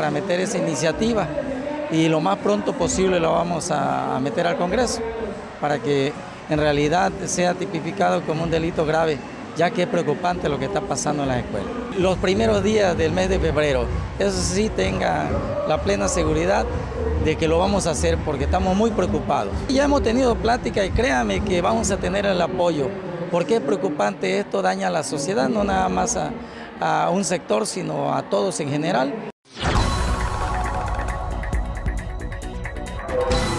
para meter esa iniciativa y lo más pronto posible lo vamos a meter al Congreso para que en realidad sea tipificado como un delito grave, ya que es preocupante lo que está pasando en las escuelas. Los primeros días del mes de febrero, eso sí tenga la plena seguridad de que lo vamos a hacer porque estamos muy preocupados. Ya hemos tenido plática y créame que vamos a tener el apoyo, porque es preocupante, esto daña a la sociedad, no nada más a, a un sector, sino a todos en general. Thank you.